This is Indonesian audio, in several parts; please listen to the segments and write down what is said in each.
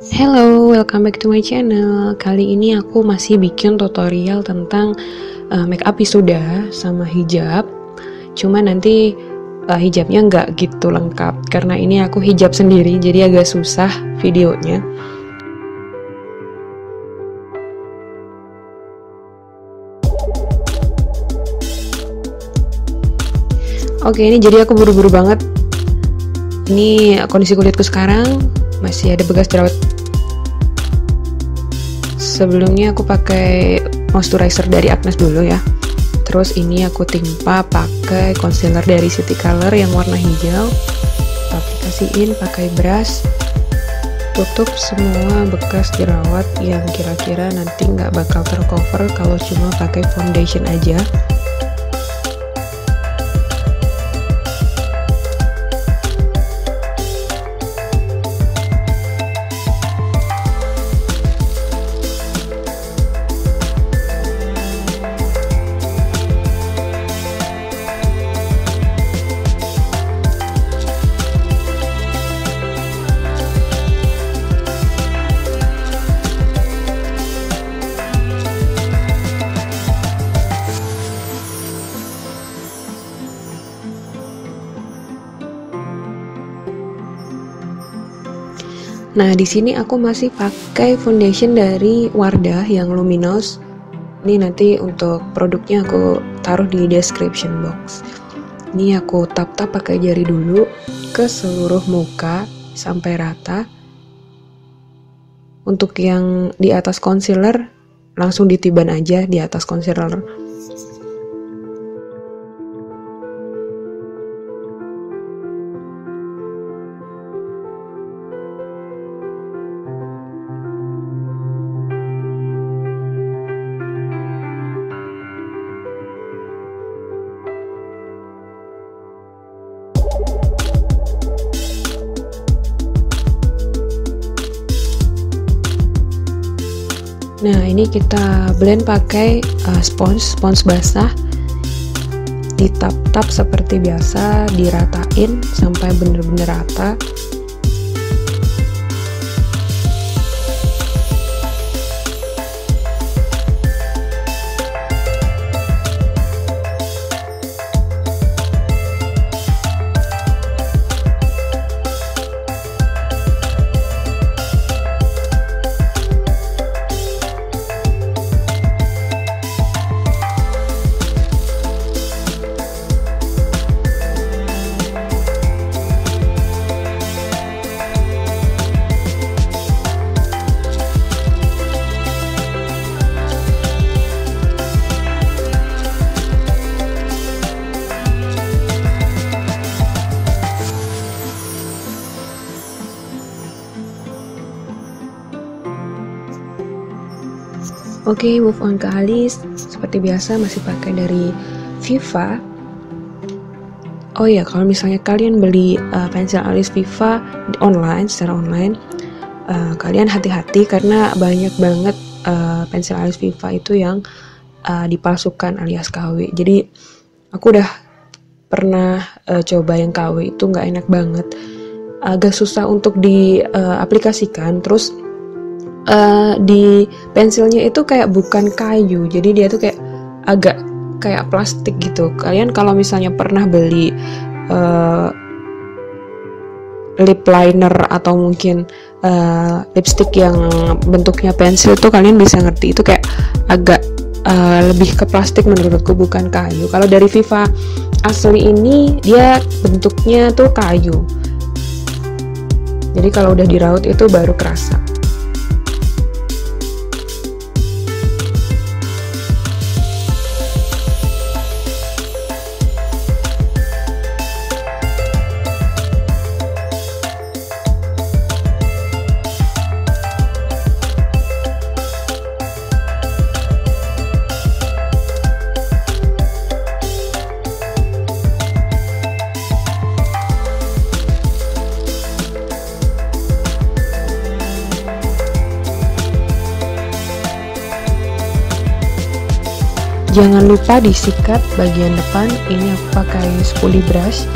Hello, welcome back to my channel. Kali ini aku masih bikin tutorial tentang uh, makeup wisuda sama hijab. Cuma nanti uh, hijabnya nggak gitu lengkap karena ini aku hijab sendiri, jadi agak susah videonya. Oke, ini jadi aku buru-buru banget. Ini kondisi kulitku sekarang masih ada bekas jerawat. Sebelumnya aku pakai moisturizer dari Agnes dulu ya. Terus ini aku timpa pakai concealer dari City Color yang warna hijau. Aplikasiin pakai brush. Tutup semua bekas jerawat yang kira-kira nanti nggak bakal tercover kalau cuma pakai foundation aja Nah, di sini aku masih pakai foundation dari Wardah yang luminous. Ini nanti untuk produknya aku taruh di description box. Ini aku tap-tap pakai jari dulu ke seluruh muka sampai rata. Untuk yang di atas concealer langsung ditiban aja di atas concealer. Nah, ini kita blend pakai uh, sponge, sponge basah. Ditap-tap seperti biasa, diratain sampai bener-bener rata. Oke, okay, move on ke alis. Seperti biasa masih pakai dari Viva. Oh ya, kalau misalnya kalian beli uh, pensil alis Viva online secara online, uh, kalian hati-hati karena banyak banget uh, pensil alis Viva itu yang uh, dipalsukan alias KW. Jadi aku udah pernah uh, coba yang KW itu nggak enak banget, agak susah untuk diaplikasikan. Uh, terus uh, di pensilnya itu kayak bukan kayu. Jadi dia tuh kayak agak kayak plastik gitu. Kalian kalau misalnya pernah beli uh, lip liner atau mungkin uh, lipstick yang bentuknya pensil tuh kalian bisa ngerti itu kayak agak uh, lebih ke plastik menurutku bukan kayu. Kalau dari Viva asli ini dia bentuknya tuh kayu. Jadi kalau udah diraut itu baru kerasa jangan lupa disikat bagian depan. Ini aku pakai spoolie brush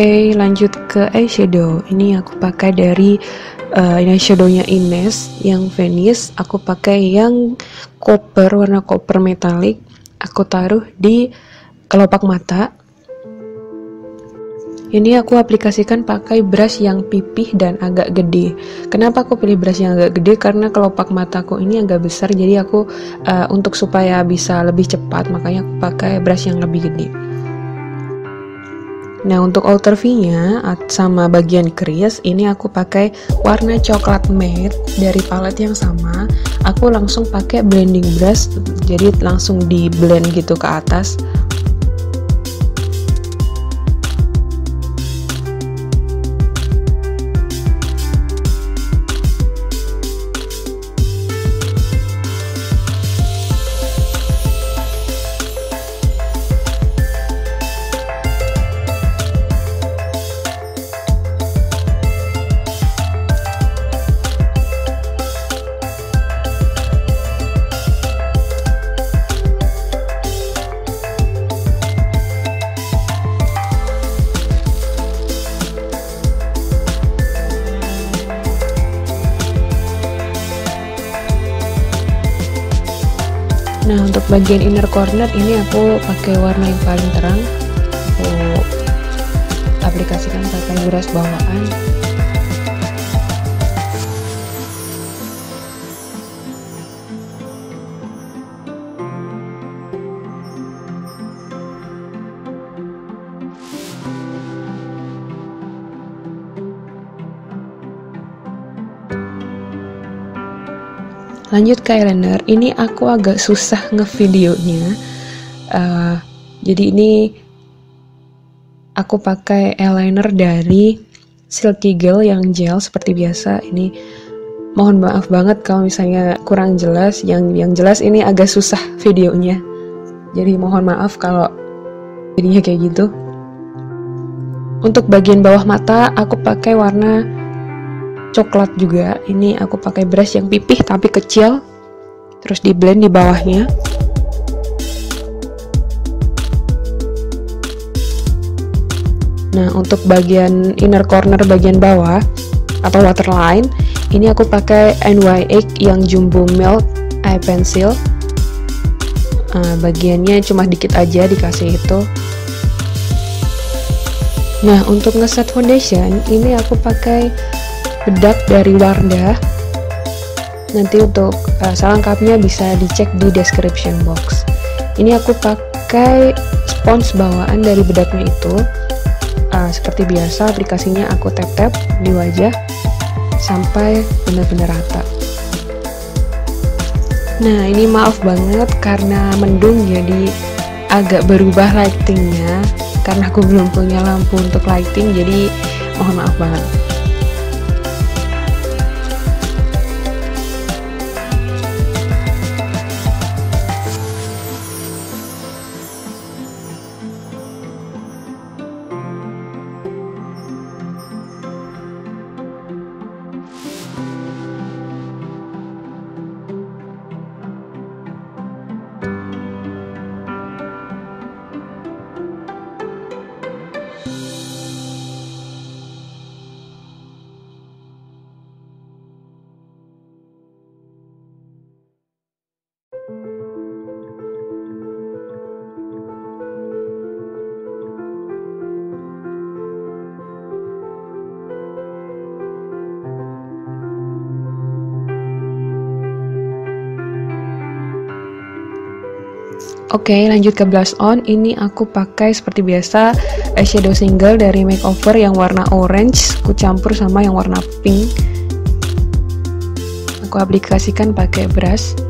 Oke, lanjut ke eyeshadow. Ini aku pakai dari uh, ini eyeshadownya Ines yang Venice. Aku pakai yang copper warna copper metalik. Aku taruh di kelopak mata. Ini aku aplikasikan pakai brush yang pipih dan agak gede. Kenapa aku pilih brush yang agak gede? Karena kelopak mataku ini agak besar, jadi aku uh, untuk supaya bisa lebih cepat, makanya aku pakai brush yang lebih gede. Nah untuk outer V-nya sama bagian crease ini aku pakai warna coklat matte dari palette yang sama. Aku langsung pakai blending brush, jadi langsung di blend gitu ke atas. Bagian inner corner ini aku pakai warna yang paling terang. Aku aplikasikan pakai brush bawaan lanjut ke eyeliner. Ini aku agak susah ngevideonya. Uh, jadi ini aku pakai eyeliner dari Silky Gel yang gel seperti biasa. Ini mohon maaf banget kalau misalnya kurang jelas. Yang yang jelas ini agak susah videonya. Jadi mohon maaf kalau jadinya kayak gitu. Untuk bagian bawah mata aku pakai warna coklat juga. Ini aku pakai brush yang pipih tapi kecil. Terus di blend di bawahnya. Nah untuk bagian inner corner bagian bawah atau waterline ini aku pakai NY8 yang jumbo milk eye pencil. Uh, bagiannya cuma dikit aja dikasih itu. Nah untuk ngeset foundation ini aku pakai bedak dari Wardah. Nanti untuk uh, selengkapnya bisa dicek di description box. Ini aku pakai spons bawaan dari bedaknya itu. Uh, seperti biasa aplikasinya aku tap-tap di wajah sampai benar-benar rata. Nah ini maaf banget karena mendung jadi agak berubah lightingnya. Karena aku belum punya lampu untuk lighting jadi mohon maaf banget Oke okay, lanjut ke blush on. Ini aku pakai seperti biasa eyeshadow single dari makeover yang warna orange. Aku campur sama yang warna pink. Aku aplikasikan pakai brush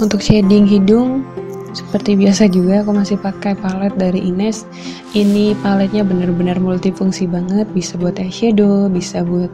Untuk shading hidung seperti biasa juga aku masih pakai palet dari Ines. Ini paletnya benar-benar multifungsi banget, bisa buat eyeshadow, bisa buat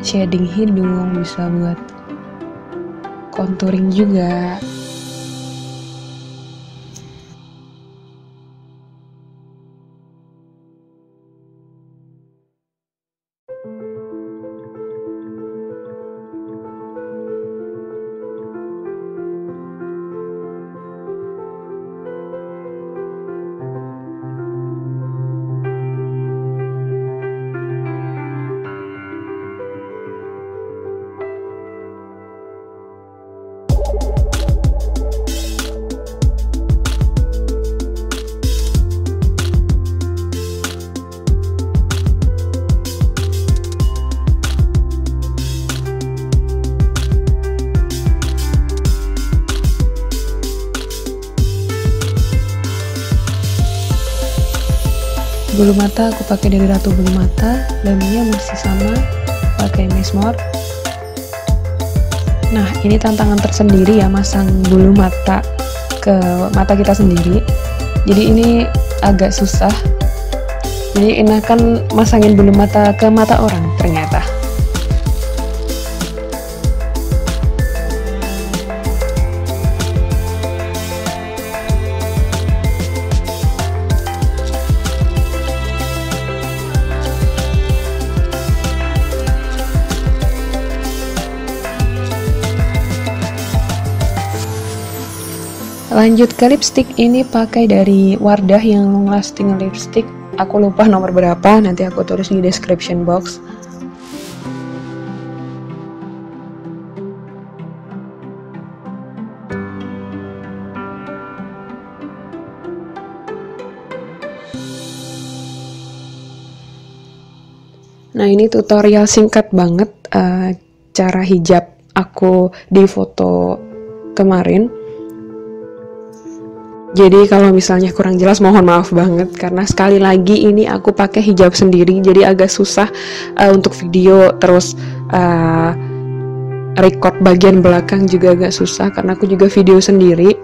shading hidung, bisa buat contouring juga. Bulu mata aku pakai dari Ratu Bulu Mata dalamnya masih sama pakai Mesmor nah ini tantangan tersendiri ya masang bulu mata ke mata kita sendiri. Jadi ini agak susah. Jadi enakan masangin bulu mata ke mata orang ternyata Lanjut ke lipstick ini pakai dari Wardah yang long lasting lipstick. Aku lupa nomor berapa, nanti aku tulis di description box. Nah ini tutorial singkat banget uh, cara hijab aku di foto kemarin jadi kalau misalnya kurang jelas mohon maaf banget karena sekali lagi ini aku pakai hijab sendiri jadi agak susah uh, untuk video terus uh, record bagian belakang juga agak susah karena aku juga video sendiri.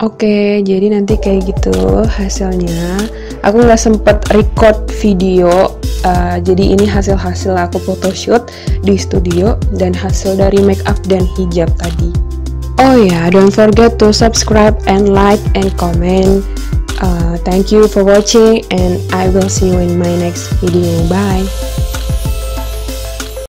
Oke, jadi nanti kayak gitu hasilnya. Aku nggak sempet record video, uh, jadi ini hasil-hasil aku photoshoot di studio dan hasil dari make up dan hijab tadi. Oh ya, yeah, don't forget to subscribe and like and comment. Uh, thank you for watching and I will see you in my next video. Bye.